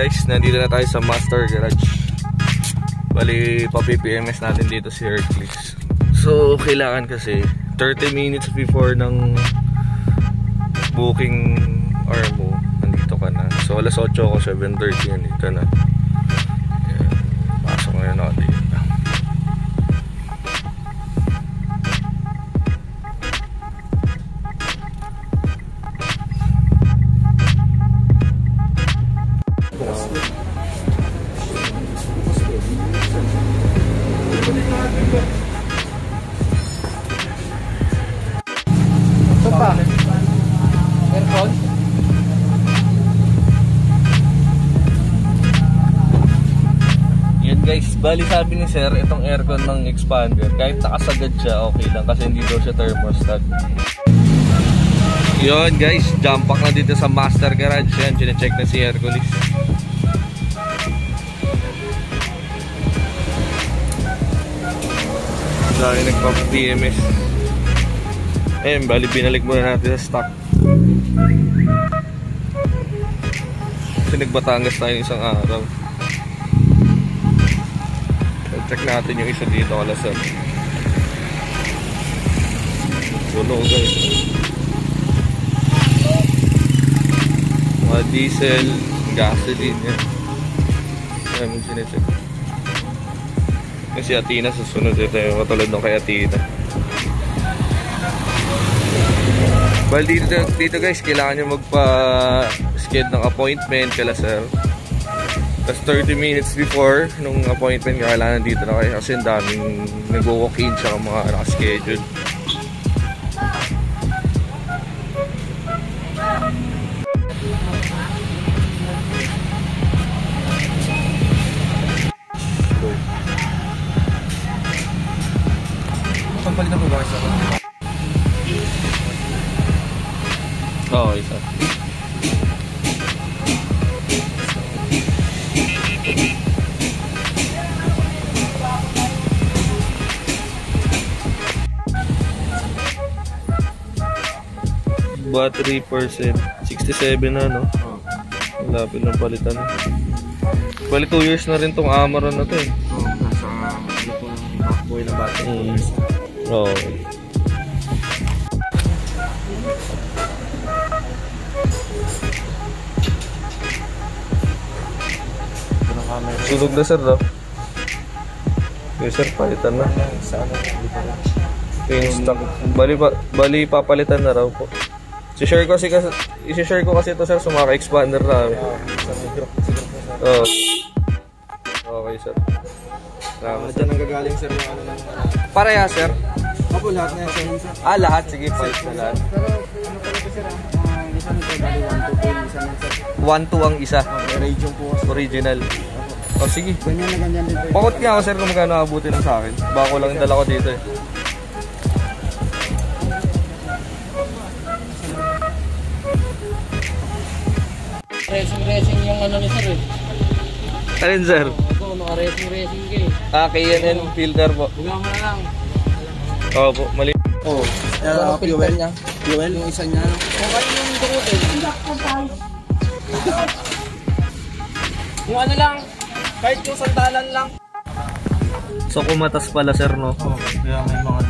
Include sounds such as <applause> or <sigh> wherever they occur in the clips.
guys, nandito na tayo sa Master Garage. Bali, pa-PPMS natin dito si Hercules. So, kailangan kasi 30 minutes before ng booking or mo, nandito ka na. So, alas 8 ako, 7.30 nandito na guys, bali sabi ni sir, itong aircon ng expander, kahit nakasagad siya, okay lang kasi hindi daw siya thermostat. Yun guys, jump pack na dito sa master garage. Yan, chinecheck na si Hercules. Dahil nagpa-PMS. Ayun, bali binalik muna natin sa stock. Kasi nagbatangas tayo ng isang araw. Check natin yung isa dito kala sir. Puno guys. Mga diesel, gasoline yan. Yan yung sinecheck. Yung si Atina susunod ito yung katulad nung kay Atina. Well, dito, dito guys, kailangan nyo magpa-sked ng appointment kala sir. Tapos 30 minutes before nung appointment kailangan dito na kayo kasi daming nag-walk-in sa mga nakaschedule. Pampalitan ko ba kasi ako? Oo, isa. Battery percent 67 na no. Malapit ng palitan. Bali 2 years na rin tong Amaron na to eh. Oo, nasa ano pong backboy na battery. Mm. Camera. Sunog na sir no? Okay sir, palitan na. Sa ano? Yung stock. Bali, bali papalitan na raw po. Si-share ko kasi, kasi i-share ko kasi ito sir sa mga expander namin. Ah, Sa po sa... Oo. Okay sir. Salamat sir. Diyan ang gagaling sir yung ano ng... Pareha sir? Opo, lahat na yan sir. Ah, lahat. Sige, five na lahat. Pero ano pala po sir ah? Ah, isa nito bali 1 to 2 isa na sir. 1-2 ang isa. Okay, region po. Original. O sige. Ganyan na ganyan din po. Pakot nga ako sir kung magkano abutin ng sa akin. Bako lang yung dala ko dito eh. Racing racing yung ano ni sir eh. Alin sir? Ito, mga racing racing ka eh. Ah, KNN filter po. Buga mo na lang. Oo po, mali. Oh, uh, fuel niya. Fuel yung isa niya. Kung ano yung durutin. <laughs> Kung ano lang, kahit yung sandalan lang. So kumatas pala sir no? Oh, kaya may mga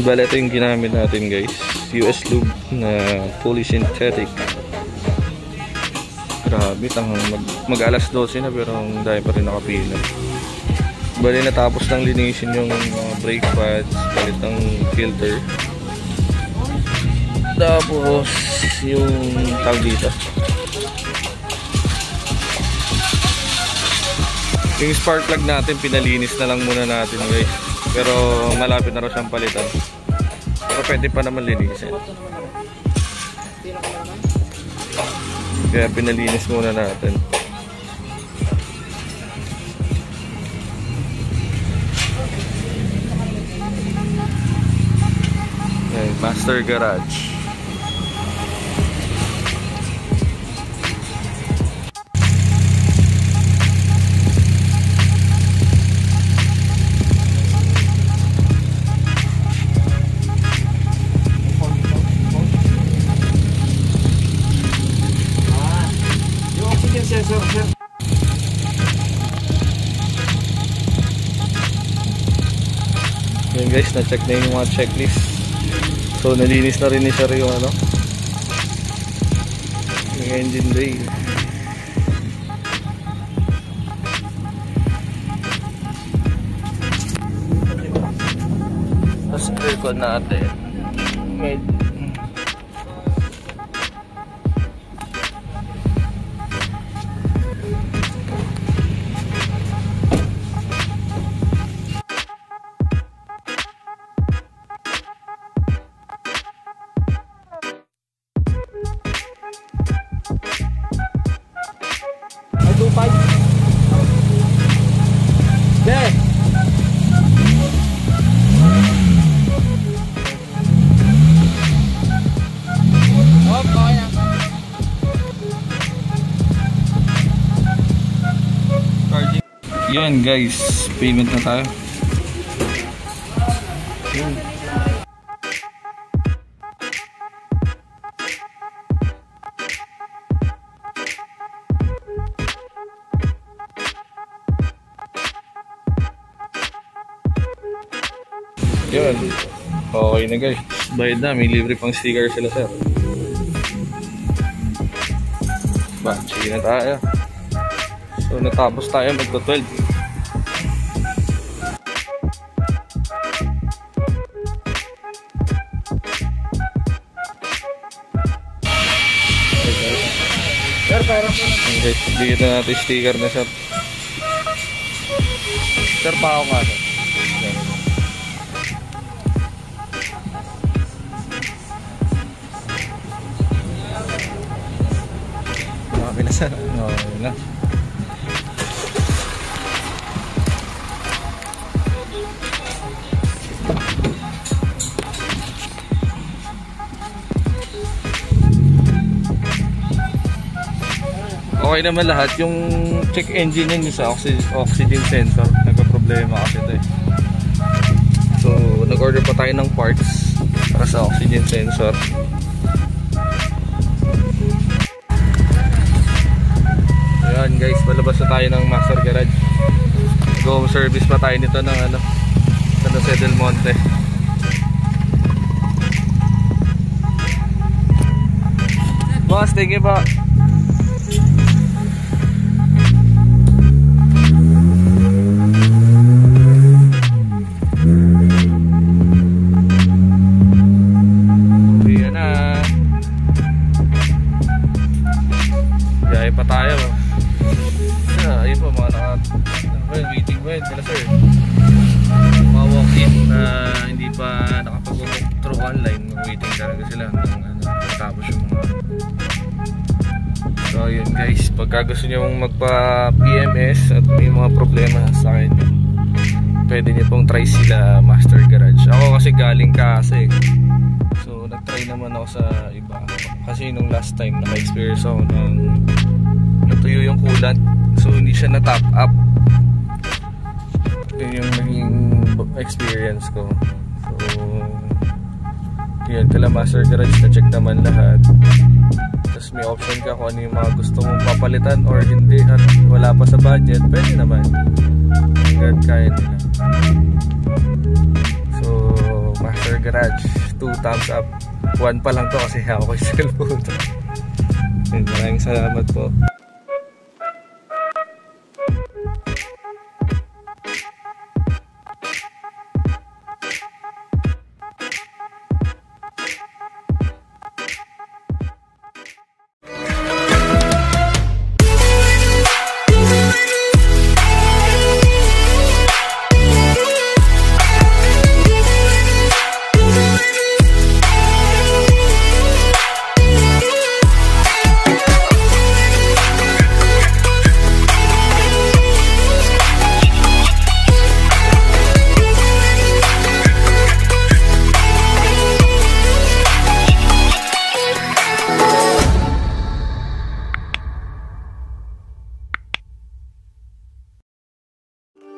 Bala ito yung ginamit natin guys. US lube na fully synthetic. Grabe, tanghang mag, mag alas 12 na pero ang dahil pa rin nakapila. Bali natapos ng linisin yung mga brake pads, palit ng filter. Tapos yung tag dito. Yung spark plug natin, pinalinis na lang muna natin guys. Pero malapit na raw siyang palitan. Pero pwede pa naman linisin. Kaya pinalinis muna natin. Ayan, Master Garage. Yun guys, na-check na yung mga checklist. So, nalinis na rin ni Sir yung ano. Yung engine bay. Tapos aircon natin. Med Yan guys, payment na tayo. Yun. Okay na guys. Bayad na. May libre pang sticker sila sir. Ba, sige na tayo. So natapos tayo magto 12. Okay, bigyan na natin sticker na sir. Sir, pa ako nga sir. Okay na, sir. Okay na. Okay naman lahat. Yung check engine yung sa oxy oxygen sensor. Nagka-problema kasi ito eh. So, nag-order pa tayo ng parts para sa oxygen sensor. Ayan guys, palabas na tayo ng Master Garage. Go service pa tayo nito ng ano, San Jose del Monte. Boss, thank you po. Sila hanggang ano, matapos yung mga So yun guys, pagka gusto nyo mong magpa-PMS at may mga problema sa akin pwede nyo pong try sila Master Garage. Ako kasi galing kasi So nag-try naman ako sa iba. Kasi nung last time naka-experience ako ng natuyo yung coolant so hindi siya na-top up. Yun yung naging experience ko yun kala Master Garage na check naman lahat. Tapos may option ka kung ano yung mga gusto mong papalitan or hindi at wala pa sa budget pwede naman. Hanggang kaya nila. So Master Garage 2 thumbs up. 1 pa lang to kasi <laughs> hawak ko yung cellphone. Maraming salamat po